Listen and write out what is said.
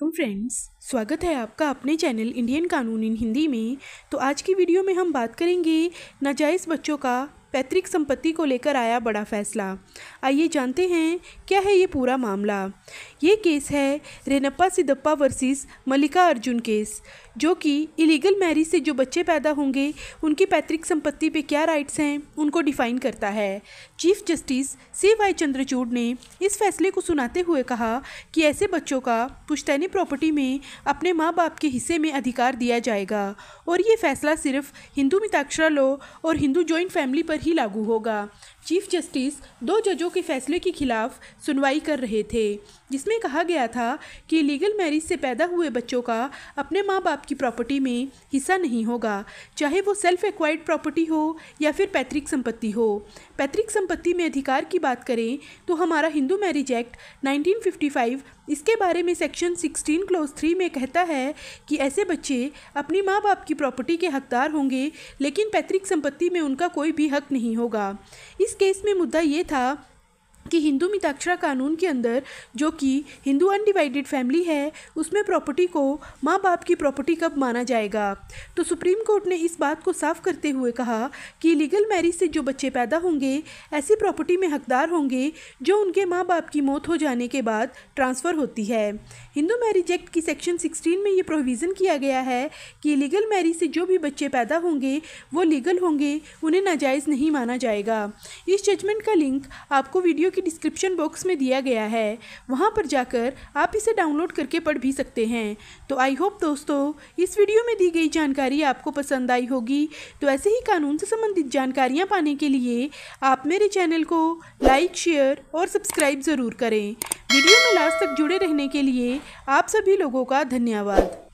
Friends, स्वागत है आपका अपने चैनल इंडियन कानून इन हिंदी में। तो आज की वीडियो में हम बात करेंगे नाजायज़ बच्चों का पैतृक संपत्ति को लेकर आया बड़ा फैसला। आइए जानते हैं, क्या है ये पूरा मामला? ये केस है रेनप्पा सिदप्पा वर्सेस मल्लिका अर्जुन केस, जो कि इलीगल मैरिज से जो बच्चे पैदा होंगे, उनकी पैतृक संपत्ति पे क्या राइट्स हैं, उनको डिफ़ाइन करता है। Chief justice C Y Chandrachud ने इस फैसले को सुनाते हुए कहा कि ऐसे बच्चों का पुश्तैनी प्रॉपर्टी में अपने माँ बाप के हिस्से में अधिकार दिया जाएगा, और ये फैसला सिर्फ़ हिंदू मिताक्षरा लॉ और हिंदू जॉइंट फैमिली पर ही लागू होगा। चीफ जस्टिस दो जजों के फैसले के खिलाफ सुनवाई कर रहे थे, जिसमें कहा गया था कि लीगल मैरिज से पैदा हुए बच्चों का अपने माँ बाप की प्रॉपर्टी में हिस्सा नहीं होगा, चाहे वो सेल्फ एक्वायर्ड प्रॉपर्टी हो या फिर पैतृक संपत्ति हो। पैतृक संपत्ति में अधिकार की बात करें तो हमारा हिंदू मैरिज एक्ट 1955 इसके बारे में सेक्शन 16 क्लोज थ्री में कहता है कि ऐसे बच्चे अपनी माँ बाप की प्रॉपर्टी के हकदार होंगे, लेकिन पैतृक संपत्ति में उनका कोई भी हक नहीं होगा। इस केस में मुद्दा ये था कि हिंदू मिताक्षरा कानून के अंदर जो कि हिंदू अनडिवाइडेड फैमिली है, उसमें प्रॉपर्टी को माँ बाप की प्रॉपर्टी कब माना जाएगा? तो सुप्रीम कोर्ट ने इस बात को साफ़ करते हुए कहा कि लीगल मैरिज से जो बच्चे पैदा होंगे, ऐसी प्रॉपर्टी में हकदार होंगे जो उनके माँ बाप की मौत हो जाने के बाद ट्रांसफ़र होती है। हिंदू मैरिज एक्ट की सेक्शन सिक्सटीन में ये प्रोविज़न किया गया है कि लीगल मैरिज से जो भी बच्चे पैदा होंगे, वो लीगल होंगे, उन्हें नाजायज़ नहीं माना जाएगा। इस जजमेंट का लिंक आपको वीडियो की डिस्क्रिप्शन बॉक्स में दिया गया है। वहाँ पर जाकर आप इसे डाउनलोड करके पढ़ भी सकते हैं। तो आई होप दोस्तों, इस वीडियो में दी गई जानकारी आपको पसंद आई होगी। तो ऐसे ही कानून से संबंधित जानकारियाँ पाने के लिए आप मेरे चैनल को लाइक, शेयर और सब्सक्राइब ज़रूर करें। वीडियो में लास्ट तक जुड़े रहने के लिए आप सभी लोगों का धन्यवाद।